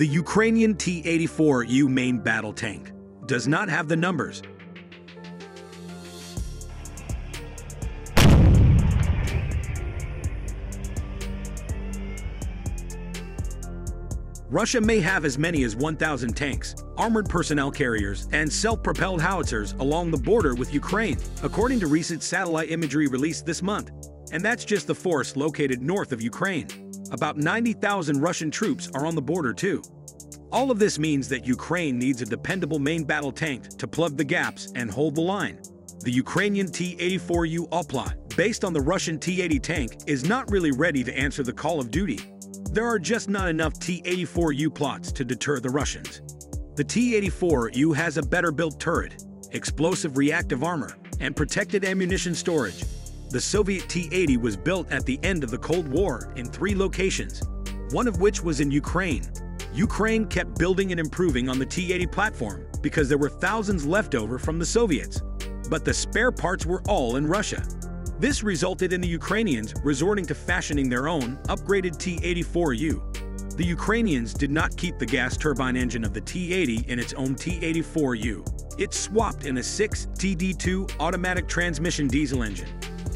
The Ukrainian T-84U main battle tank does not have the numbers. Russia may have as many as 1,000 tanks, armored personnel carriers, and self-propelled howitzers along the border with Ukraine, according to recent satellite imagery released this month. And that's just the force located north of Ukraine. About 90,000 Russian troops are on the border too. All of this means that Ukraine needs a dependable main battle tank to plug the gaps and hold the line. The Ukrainian T-84U Oplot, based on the Russian T-80 tank, is not really ready to answer the call of duty. There are just not enough T-84U Oplots to deter the Russians. The T-84U has a better-built turret, explosive reactive armor, and protected ammunition storage. The Soviet T-80 was built at the end of the Cold War in three locations, one of which was in Ukraine, Ukraine kept building and improving on the T-80 platform because there were thousands left over from the Soviets, but the spare parts were all in Russia. This resulted in the Ukrainians resorting to fashioning their own upgraded T-84U. The Ukrainians did not keep the gas turbine engine of the T-80 in its own T-84U. It swapped in a 6 TD2 automatic transmission diesel engine.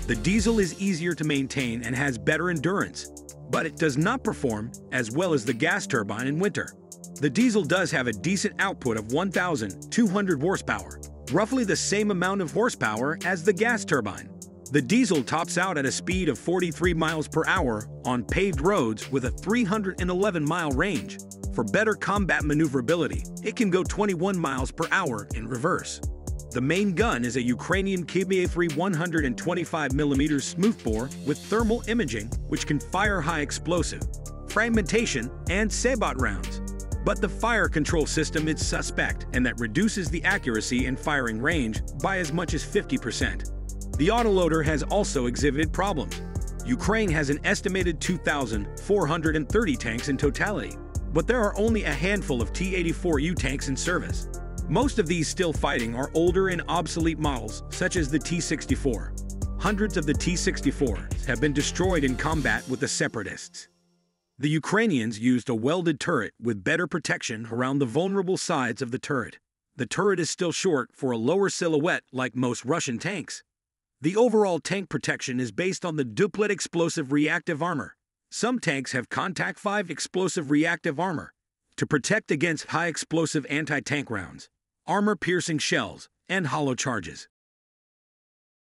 The diesel is easier to maintain and has better endurance, but it does not perform as well as the gas turbine in winter. The diesel does have a decent output of 1,200 horsepower, roughly the same amount of horsepower as the gas turbine. The diesel tops out at a speed of 43 miles per hour on paved roads with a 311 mile range. For better combat maneuverability, it can go 21 miles per hour in reverse. The main gun is a Ukrainian KBA-3 125mm smoothbore with thermal imaging, which can fire high explosive, fragmentation, and sabot rounds. But the fire control system is suspect, and that reduces the accuracy and firing range by as much as 50%. The autoloader has also exhibited problems. Ukraine has an estimated 2,430 tanks in totality, but there are only a handful of T-84U tanks in service. Most of these still fighting are older and obsolete models, such as the T-64. Hundreds of the T-64s have been destroyed in combat with the separatists. The Ukrainians used a welded turret with better protection around the vulnerable sides of the turret. The turret is still short for a lower silhouette like most Russian tanks. The overall tank protection is based on the duplet explosive reactive armor. Some tanks have Kontakt 5 explosive reactive armor to protect against high explosive anti-tank rounds armor-piercing shells, and hollow charges.